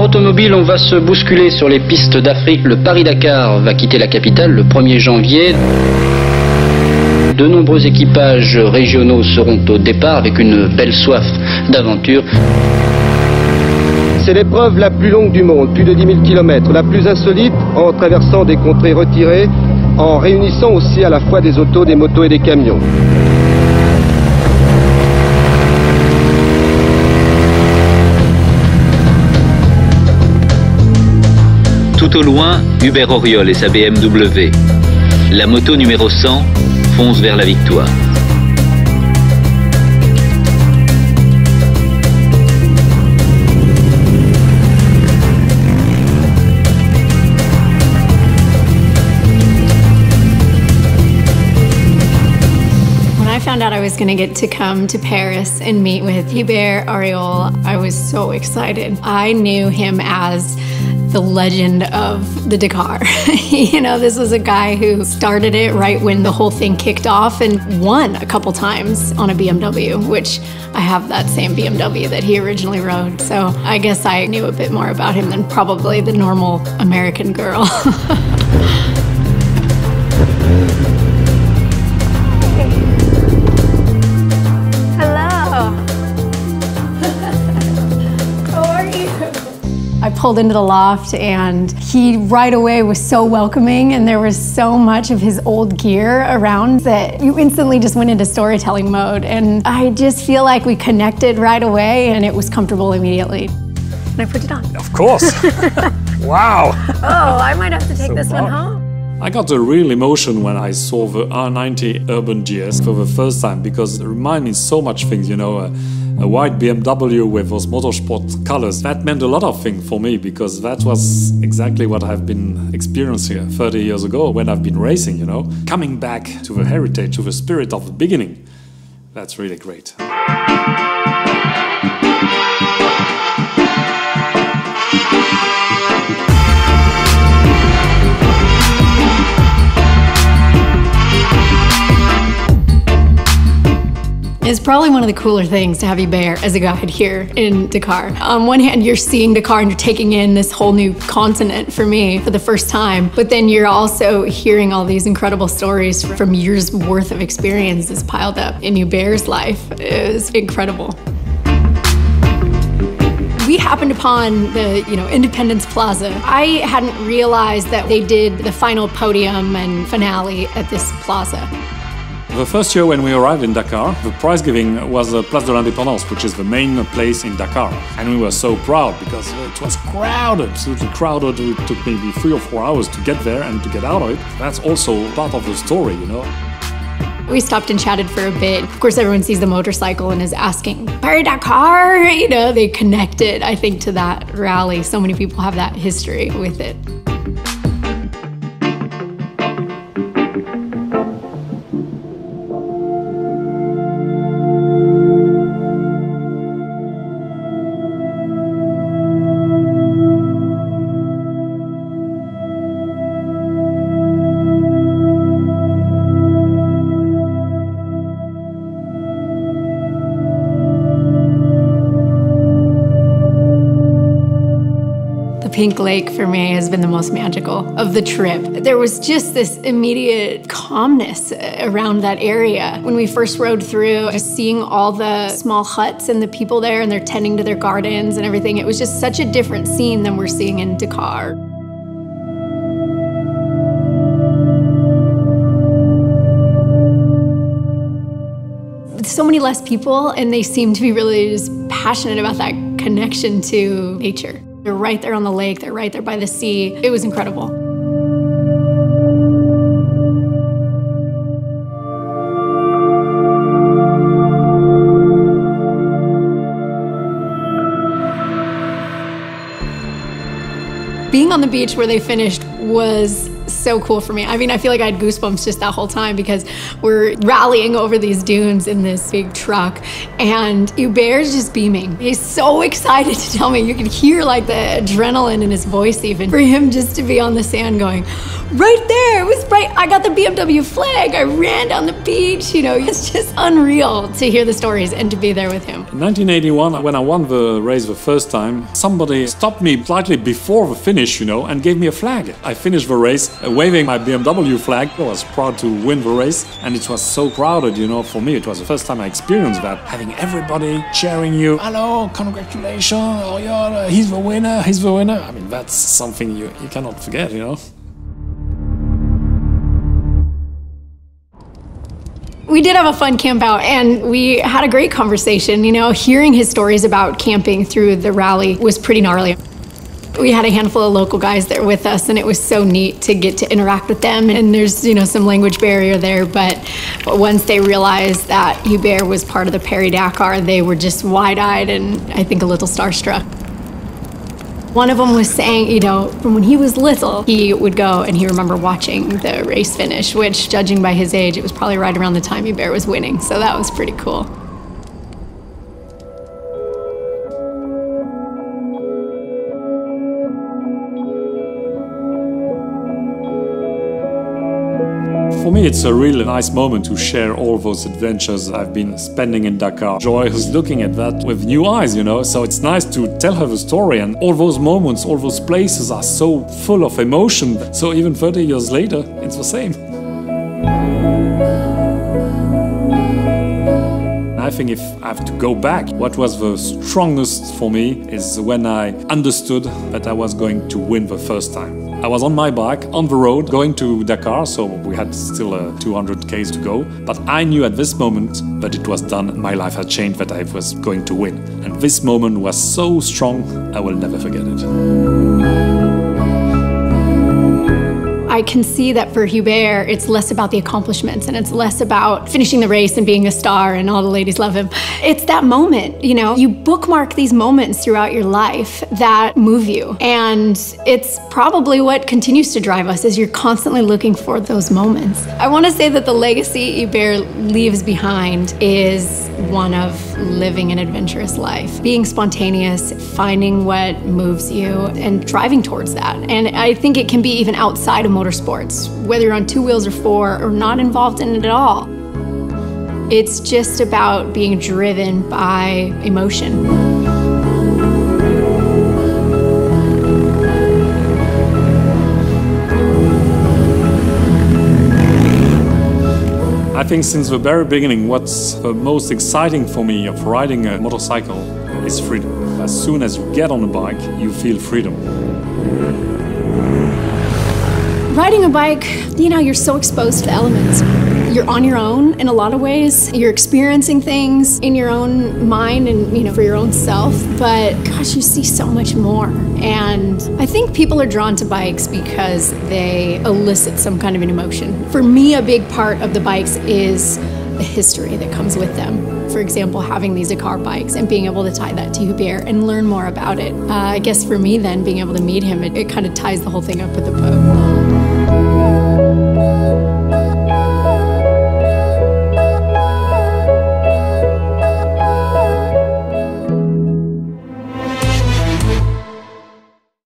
Automobile, on va se bousculer sur les pistes d'Afrique. Le Paris-Dakar va quitter la capitale le 1er janvier. De nombreux équipages régionaux seront au départ avec une belle soif d'aventure. C'est l'épreuve la plus longue du monde, plus de 10 000 km, la plus insolite en traversant des contrées retirées, en réunissant aussi à la fois des autos, des motos et des camions. Tout au loin, Hubert Auriol et sa BMW. La moto numéro 100 fonce vers la victoire. Found out I was going to get to come to Paris and meet with Hubert Auriol, I was so excited. I knew him as the legend of the Dakar. you know, this was a guy who started it right when the whole thing kicked off and won a couple times on a BMW, which I have that same BMW that he originally rode. So I guess I knew a bit more about him than probably the normal American girl. pulled into the loft and he right away was so welcoming and there was so much of his old gear around that you instantly just went into storytelling mode and I just feel like we connected right away and it was comfortable immediately. And I put it on. Of course. wow. Oh, I might have to take So this one home. I got a real emotion when I saw the R nineT Urban GS for the first time because it reminded me so much things, you know. A, a white BMW with those motorsport colors. That meant a lot of things for me because that was exactly what I've been experiencing 30 years ago when I've been racing, you know. Coming back to the heritage, to the spirit of the beginning. That's really great. It's probably one of the cooler things to have Hubert as a guide here in Dakar. On one hand, you're seeing Dakar and you're taking in this whole new continent for me for the first time, but then you're also hearing all these incredible stories from years worth of experiences piled up in Hubert's life. It was incredible. We happened upon the, you know, Independence Plaza. I hadn't realized that they did the final podium and finale at this plaza. The first year when we arrived in Dakar, the prize giving was the Place de l'Indépendance, which is the main place in Dakar. And we were so proud because it was crowded, absolutely crowded. It took maybe three or four hours to get there and to get out of it. That's also part of the story, you know. We stopped and chatted for a bit. Of course, everyone sees the motorcycle and is asking, Paris Dakar? You know, they connected, I think, to that rally. So many people have that history with it. Pink Lake for me has been the most magical of the trip. There was just this immediate calmness around that area. When we first rode through, just seeing all the small huts and the people there and they're tending to their gardens and everything, it was just such a different scene than we're seeing in Dakar. so many less people, and they seem to be really just passionate about that connection to nature. They're right there on the lake, they're right there by the sea. It was incredible. Being on the beach where they finished was so cool for me. I mean, I feel like I had goosebumps just that whole time because we're rallying over these dunes in this big truck, and Hubert's just beaming. He's so excited to tell me. You can hear like the adrenaline in his voice, even for him just to be on the sand going, right there. It was right. I got the BMW flag. I ran down the beach. You know, it's just unreal to hear the stories and to be there with him. In 1981, when I won the race the first time, somebody stopped me slightly before the finish, you know, and gave me a flag. I finished the race uh, waving my BMW flag. I was proud to win the race, and it was so crowded, you know. For me, it was the first time I experienced that, having everybody cheering you. Hello, congratulations! Oh, yeah, he's the winner. He's the winner. I mean, that's something you, you cannot forget, you know. We did have a fun camp out and we had a great conversation. You know, hearing his stories about camping through the rally was pretty gnarly. We had a handful of local guys there with us, and it was so neat to get to interact with them. And there's, you know, some language barrier there, but, once they realized that Hubert was part of the Paris Dakar, they were just wide eyed and I think a little starstruck. One of them was saying, you know, from when he was little, he would go and he remember watching the race finish, which, judging by his age, it was probably right around the time Hubert was winning. So that was pretty cool. It's a really nice moment to share all those adventures I've been spending in Dakar. Joy who's looking at that with new eyes, you know, so it's nice to tell her the story. And all those moments, all those places are so full of emotion. So even 30 years later, it's the same. I think if I have to go back, what was the strongest for me is when I understood that I was going to win the first time. I was on my bike on the road going to Dakar, so we had still uh, 200 k's to go. But I knew at this moment that it was done, my life had changed, that I was going to win. And this moment was so strong, I will never forget it. I can see that for Hubert, it's less about the accomplishments and it's less about finishing the race and being a star and all the ladies love him. It's that moment, you know, you bookmark these moments throughout your life that move you. And it's probably what continues to drive us is you're constantly looking for those moments. I want to say that the legacy Hubert leaves behind is one of living an adventurous life, being spontaneous, finding what moves you and driving towards that. And I think it can be even outside of motorsports, whether you're on two wheels or four or not involved in it at all. It's just about being driven by emotion. I think since the very beginning, what's the most exciting for me of riding a motorcycle is freedom. As soon as you get on a bike, you feel freedom. Riding a bike, you know, you're so exposed to the elements. You're on your own in a lot of ways. You're experiencing things in your own mind and, you know, for your own self. But gosh, you see so much more. And I think people are drawn to bikes because they elicit some kind of an emotion. For me, a big part of the bikes is the history that comes with them. For example, having these Dakar bikes and being able to tie that to Hubert and learn more about it. Uh, I guess for me, then, being able to meet him, it, it kind of ties the whole thing up with the boat.